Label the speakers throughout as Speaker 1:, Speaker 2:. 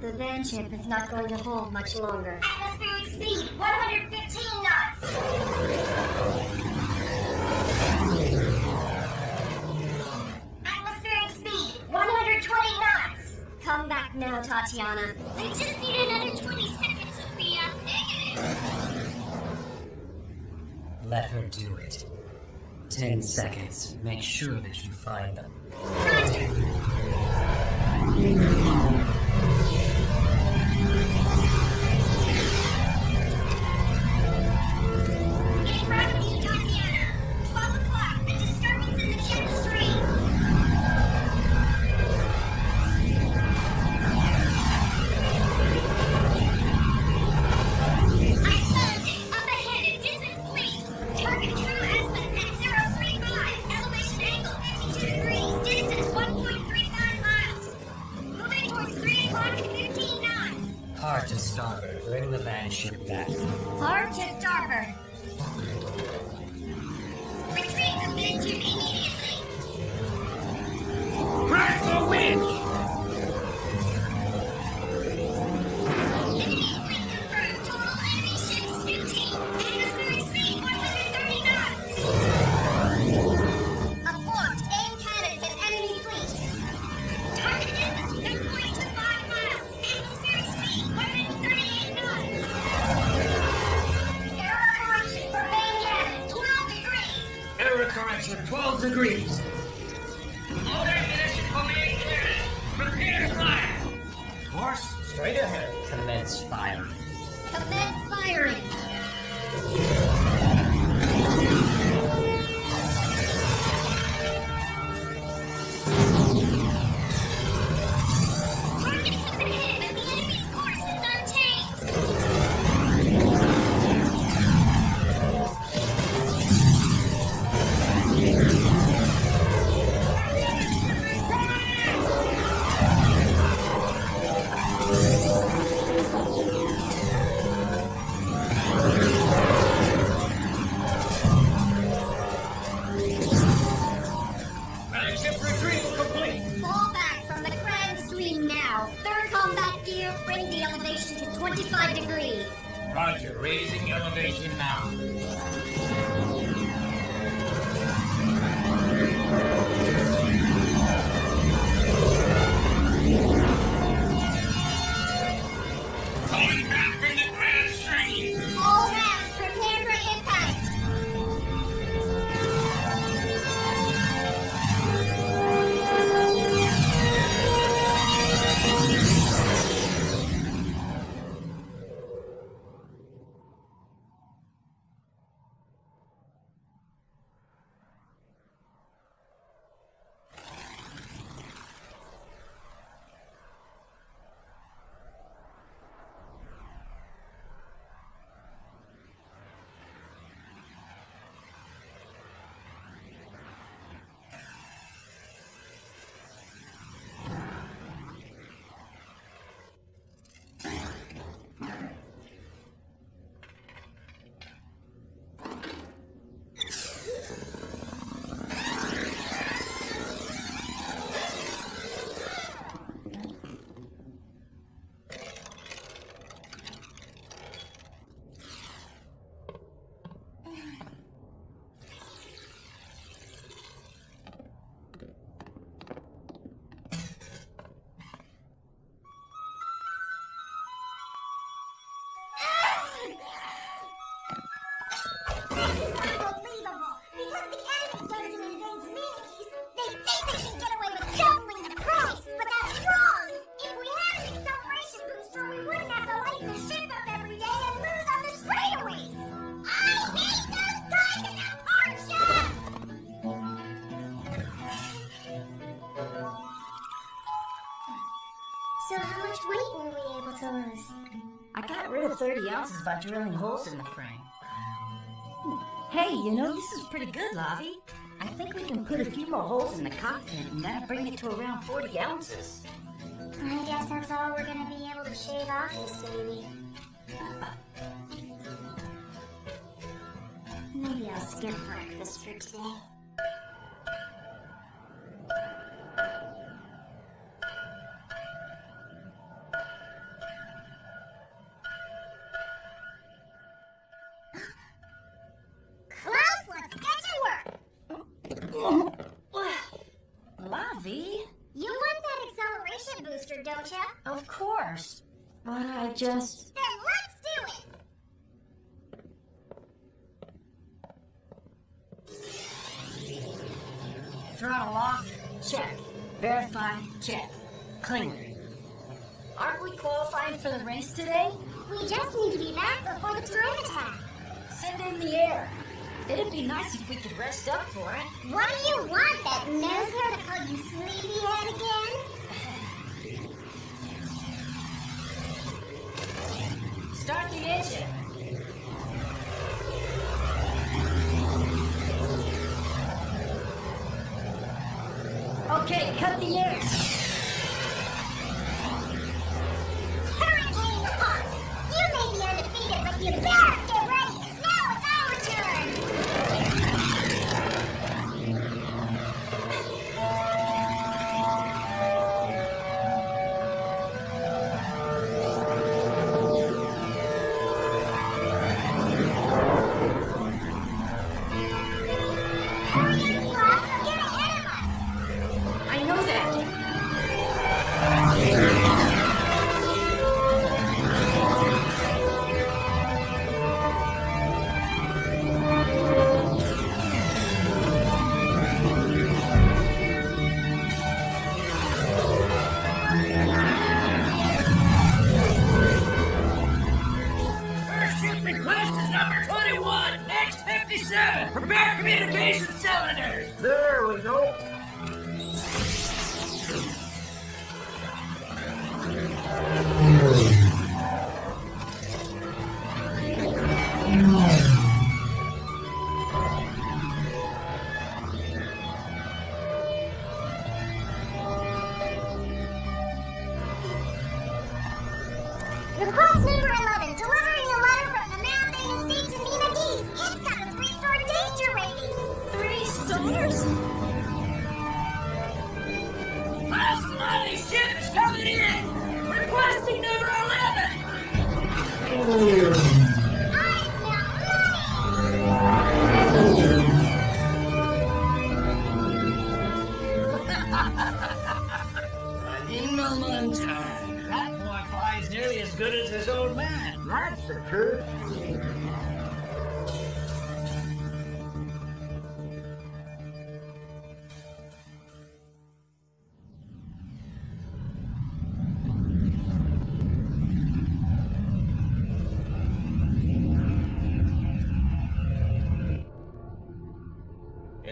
Speaker 1: The vanship is not going to hold much longer.
Speaker 2: Atmospheric speed, 115 knots. Atmospheric speed, 120 knots.
Speaker 1: Come back now, Tatiana.
Speaker 2: I just need another 20 seconds, Sophia. Negative.
Speaker 3: Let her do it. Ten seconds. Make sure that you find them.
Speaker 2: Roger.
Speaker 4: by drilling holes in the frame. Hmm. Hey, you know, this is pretty good, Lavie. I think we can put a few more holes in the cockpit and that'll bring it to around 40 ounces.
Speaker 2: I guess that's all we're gonna be able to shave off this baby.
Speaker 1: Maybe I'll skip breakfast for today.
Speaker 4: Of course. But I just.
Speaker 2: Then let's do it!
Speaker 4: Throttle off. Check. Verify. Check. Clean. Aren't we qualifying for the race today?
Speaker 2: We just need to be back
Speaker 4: Okay, cut the air.
Speaker 5: Request number
Speaker 2: 11, delivering a letter from the Mount Beta State to Nina Geese. It's got a three-star danger rating.
Speaker 4: Three stars?
Speaker 5: Last money ship is coming in. Requesting number 11.
Speaker 2: I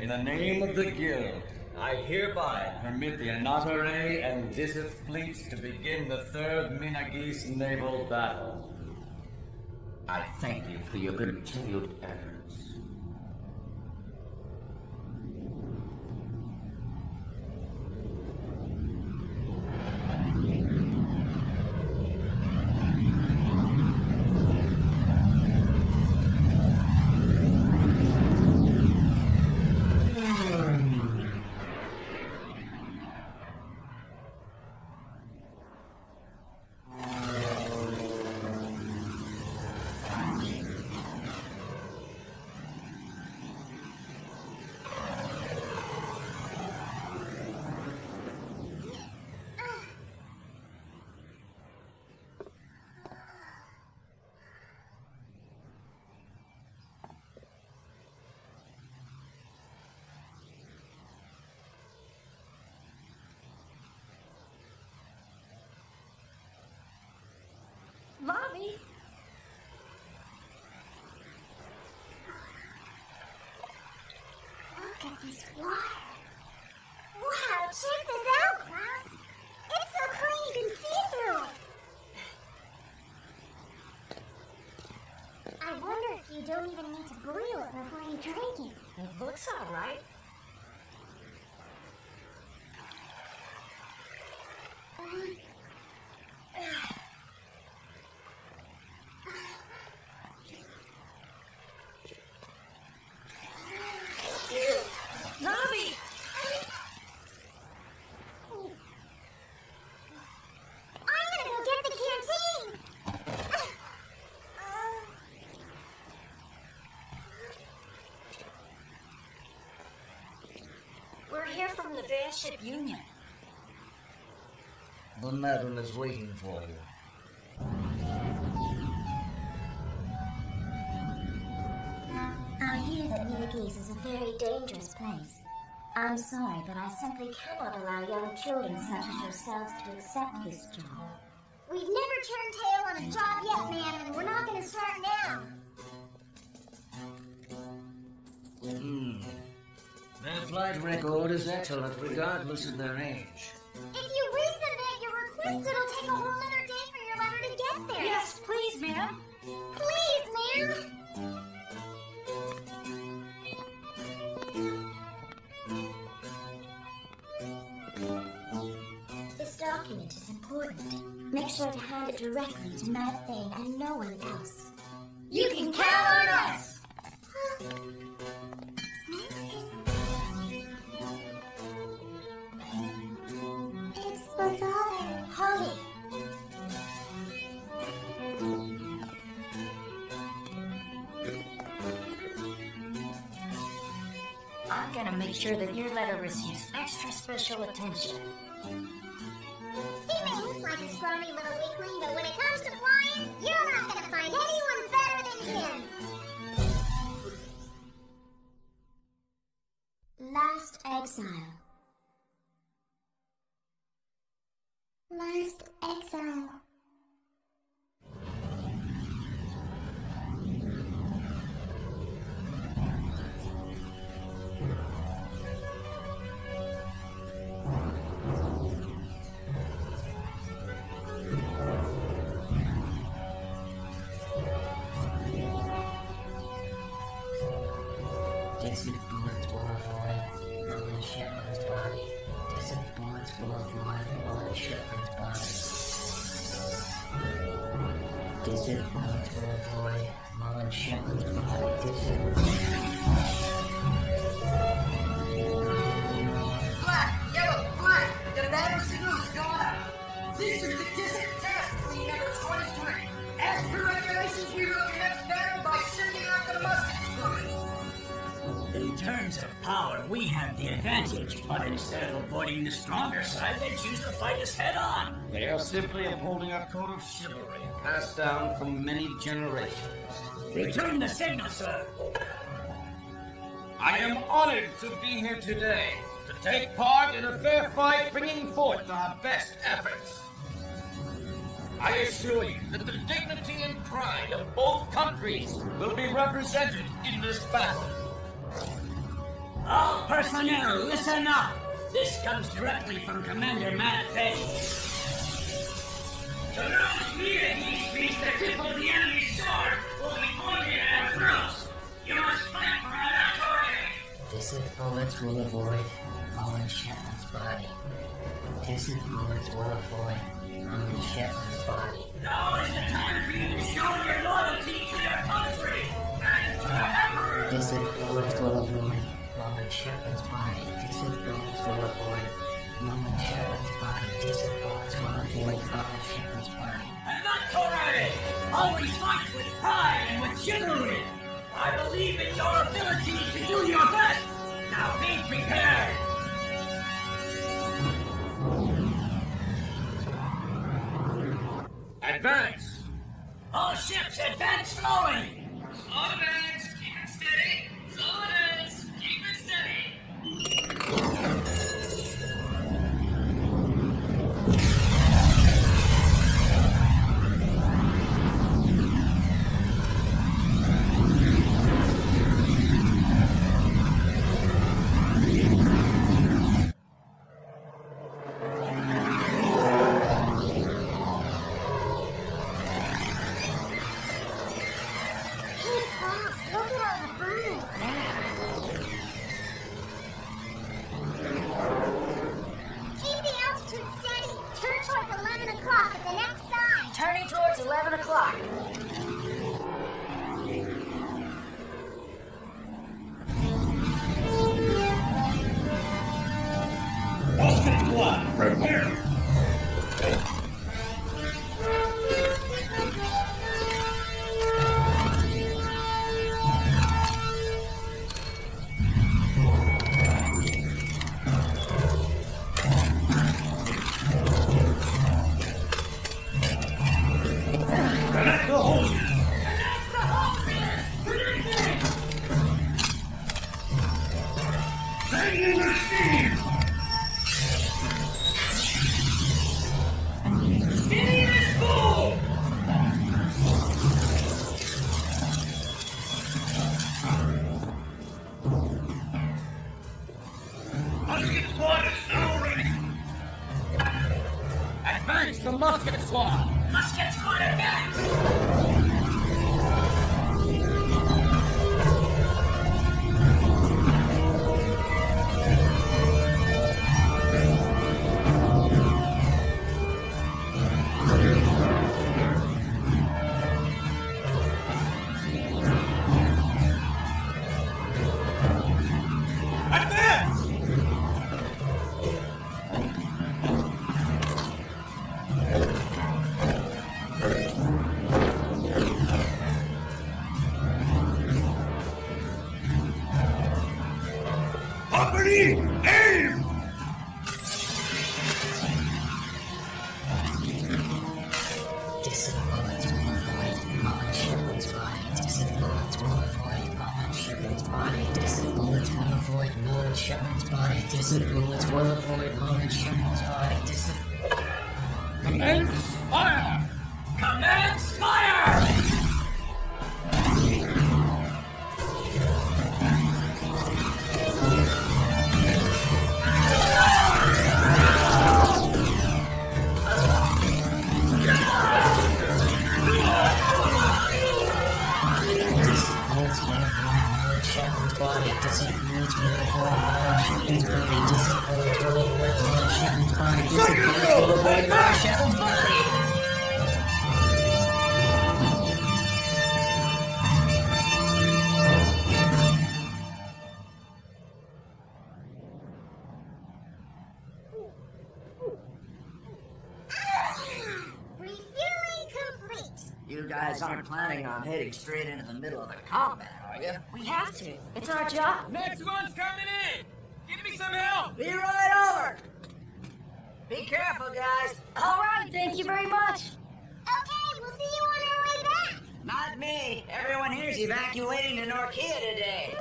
Speaker 6: In the name of the Guild, I hereby permit the Anatoray and Disith fleets to begin the Third Minagis naval battle. I thank you for your continued efforts.
Speaker 4: Lavie.
Speaker 2: Look at this water. Wow, check this out, Claus. It's so clean you can see through it. I wonder if you don't even need to boil it before you drink it.
Speaker 4: It looks all right. Lavie!
Speaker 2: I'm gonna go get the canteen.
Speaker 4: The Airship Union.
Speaker 7: The medal is waiting for you.
Speaker 2: I hear that Milagis is a very dangerous place. I'm sorry, but I simply cannot allow young children such as yourselves to accept this job.
Speaker 1: We've never turned tail on a job yet, ma'am, and we're not gonna start now.
Speaker 7: Hmm. Their flight record is excellent regardless of their age.
Speaker 1: If you resubmit your request, it'll take a whole other day for your letter to get there.
Speaker 4: Yes, please, ma'am.
Speaker 1: Please, ma'am.
Speaker 2: This document is important. Make sure to hand it directly to Matt Thane and no one else.
Speaker 4: Sure that your letter receives extra special attention.
Speaker 5: Black, yellow, black. The battle signal is up. This is the distant task fleet number 23. As per regulations, we will
Speaker 8: terms of power, we have the advantage, but instead of avoiding the stronger side, they choose to fight us head on.
Speaker 6: They are simply upholding a code of chivalry passed down from many generations.
Speaker 8: Return the signal, sir.
Speaker 6: I am honored to be here today to take part in a fair fight bringing forth our best efforts. I assure you that the dignity and pride of both countries will be represented in this battle.
Speaker 8: All personnel, listen up. This comes directly from Commander Matt Bay. To those Vietnamese reach the tip of the enemy's sword will be pointed at our throats. You must fight for our authority.
Speaker 3: Distant bullets will avoid Roland Shepard's body. Distant bullets will avoid Roland Shepard's body.
Speaker 8: Now is the time for you to show your loyalty to your country and to the Emperor.
Speaker 3: Distant bullets will avoid Roland Shepard's body. Distant bullets will avoid Roland Shepard's body. Distant bullets will avoid Roland Shepard's body.
Speaker 8: And not Torade! Always fight with pride and with chivalry! I believe in your ability to do your best! Now be prepared!
Speaker 6: Advance!
Speaker 8: All ships advance slowly!
Speaker 3: Body. Distant bullets will avoid Mullen Shipman's body. Distant bullets will avoid Mullen Shipman's body. Distant.
Speaker 5: Commence fire! Commence fire!
Speaker 3: Body. Distant bullets will avoid Mullen Shipman's body. Distant bullets will avoid Mullen Shipman's body. Bullets will avoid Mullen Shipman's
Speaker 7: guys aren't planning on heading straight into the middle of the combat, are you?
Speaker 4: We have to. It's our job.
Speaker 5: Next one's coming in! Give me some help!
Speaker 7: Be right over! Be careful, guys.
Speaker 4: All right, thank you very much.
Speaker 2: Okay, we'll see you on our way back.
Speaker 7: Not me. Everyone here's evacuating to Norkia today.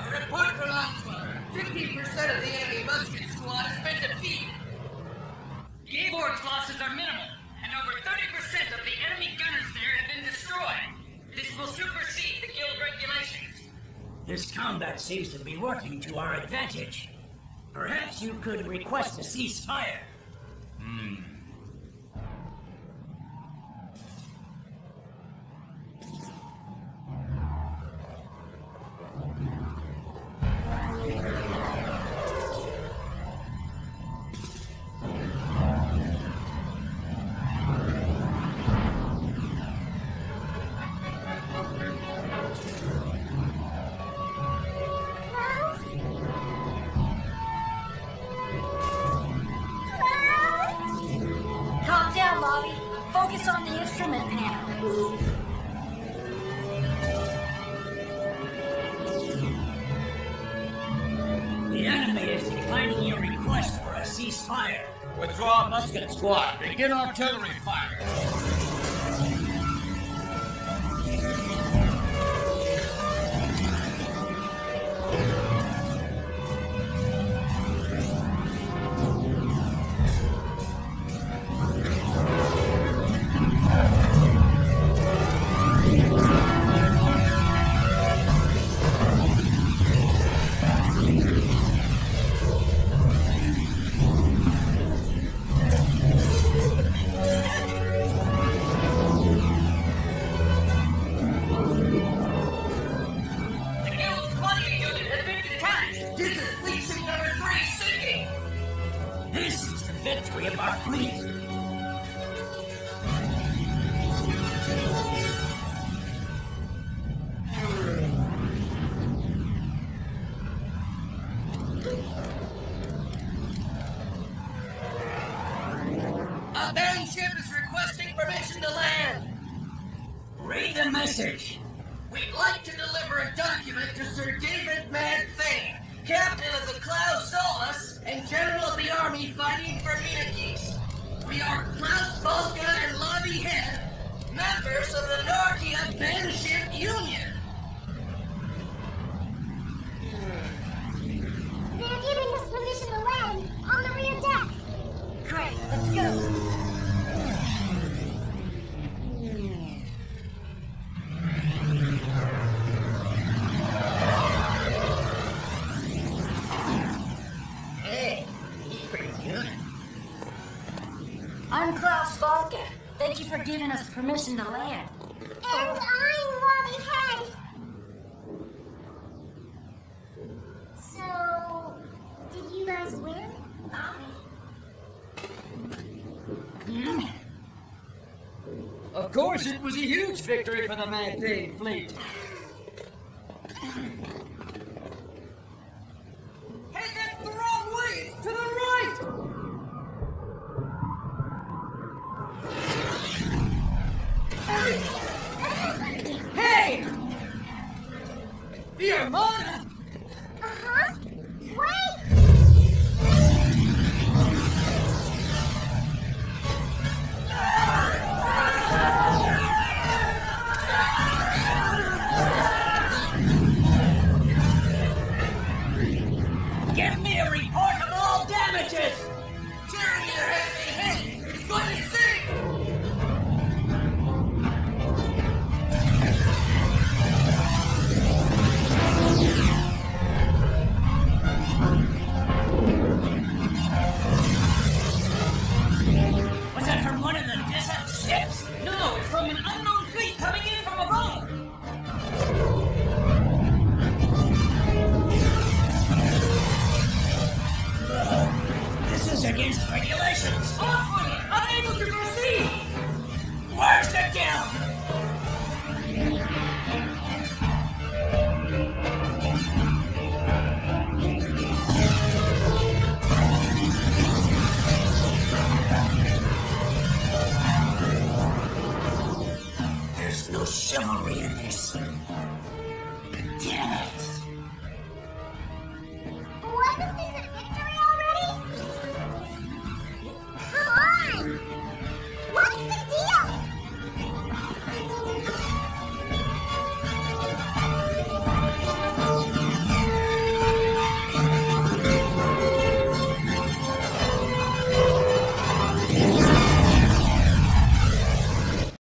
Speaker 9: A report from Oxford. 50% of the enemy musket squad has been defeated.
Speaker 5: Gabor's losses are minimal, and over 30% of the enemy gunners there have been destroyed. This will supersede the guild regulations.
Speaker 8: This combat seems to be working to our advantage. Perhaps you could request a ceasefire.
Speaker 4: Calm Focus on the instrument panel.
Speaker 8: The enemy is declining your request for a ceasefire.
Speaker 5: Withdraw musket squad. Begin artillery fire.
Speaker 9: We are
Speaker 2: Claus Valca us permission to land. And I'm Lavie Head. So, did you guys win?
Speaker 5: Of course, it was a huge victory for the Mad Dane fleet.